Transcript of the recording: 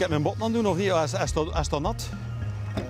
ik heb mijn bot aan doen of niet? Is, is, dat, is dat nat? Eh,